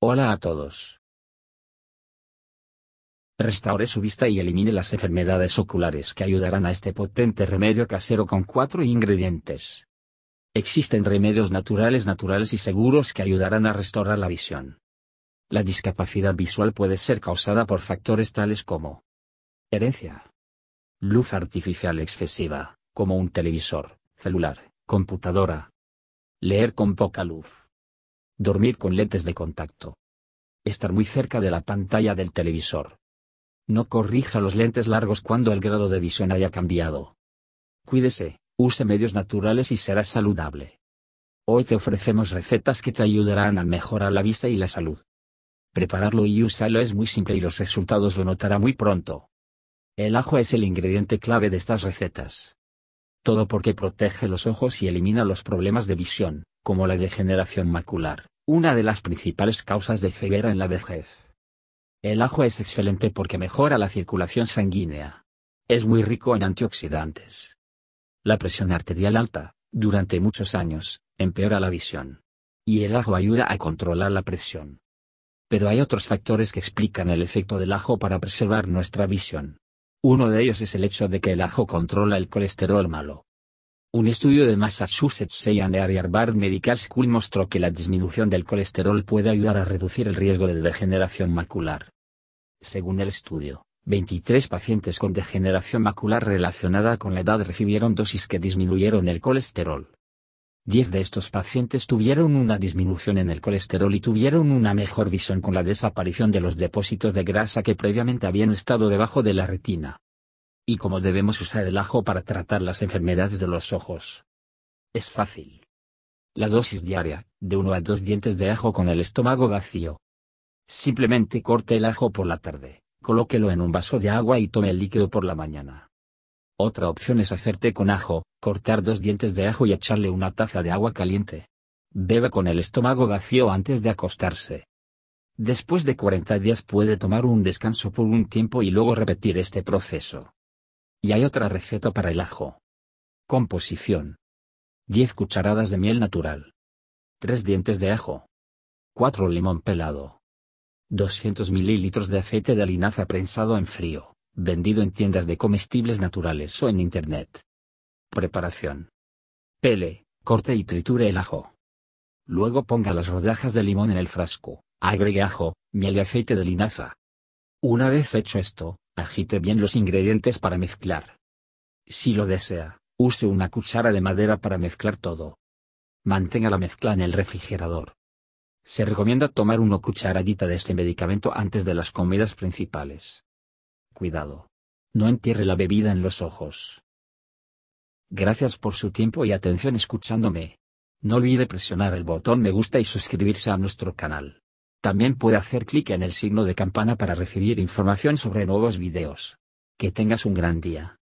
Hola a todos. Restaure su vista y elimine las enfermedades oculares que ayudarán a este potente remedio casero con cuatro ingredientes. Existen remedios naturales naturales y seguros que ayudarán a restaurar la visión. La discapacidad visual puede ser causada por factores tales como herencia, luz artificial excesiva, como un televisor, celular, computadora, leer con poca luz, dormir con lentes de contacto, estar muy cerca de la pantalla del televisor. No corrija los lentes largos cuando el grado de visión haya cambiado. Cuídese, use medios naturales y será saludable. Hoy te ofrecemos recetas que te ayudarán a mejorar la vista y la salud. Prepararlo y usarlo es muy simple y los resultados lo notará muy pronto. El ajo es el ingrediente clave de estas recetas. Todo porque protege los ojos y elimina los problemas de visión, como la degeneración macular, una de las principales causas de ceguera en la vejez. El ajo es excelente porque mejora la circulación sanguínea. Es muy rico en antioxidantes. La presión arterial alta, durante muchos años, empeora la visión. Y el ajo ayuda a controlar la presión. Pero hay otros factores que explican el efecto del ajo para preservar nuestra visión. Uno de ellos es el hecho de que el ajo controla el colesterol malo. Un estudio de Massachusetts A&R Harvard Medical School mostró que la disminución del colesterol puede ayudar a reducir el riesgo de degeneración macular. Según el estudio, 23 pacientes con degeneración macular relacionada con la edad recibieron dosis que disminuyeron el colesterol. 10 de estos pacientes tuvieron una disminución en el colesterol y tuvieron una mejor visión con la desaparición de los depósitos de grasa que previamente habían estado debajo de la retina. ¿Y cómo debemos usar el ajo para tratar las enfermedades de los ojos? Es fácil. La dosis diaria, de 1 a 2 dientes de ajo con el estómago vacío. Simplemente corte el ajo por la tarde, colóquelo en un vaso de agua y tome el líquido por la mañana. Otra opción es hacer té con ajo, cortar dos dientes de ajo y echarle una taza de agua caliente. Bebe con el estómago vacío antes de acostarse. Después de 40 días puede tomar un descanso por un tiempo y luego repetir este proceso. Y hay otra receta para el ajo. Composición. 10 cucharadas de miel natural. 3 dientes de ajo. 4 limón pelado. 200 mililitros de aceite de linaza prensado en frío vendido en tiendas de comestibles naturales o en Internet. Preparación. Pele, corte y triture el ajo. Luego ponga las rodajas de limón en el frasco, agregue ajo, miel y aceite de linaza. Una vez hecho esto, agite bien los ingredientes para mezclar. Si lo desea, use una cuchara de madera para mezclar todo. Mantenga la mezcla en el refrigerador. Se recomienda tomar una cucharadita de este medicamento antes de las comidas principales cuidado. No entierre la bebida en los ojos. Gracias por su tiempo y atención escuchándome. No olvide presionar el botón me gusta y suscribirse a nuestro canal. También puede hacer clic en el signo de campana para recibir información sobre nuevos videos. Que tengas un gran día.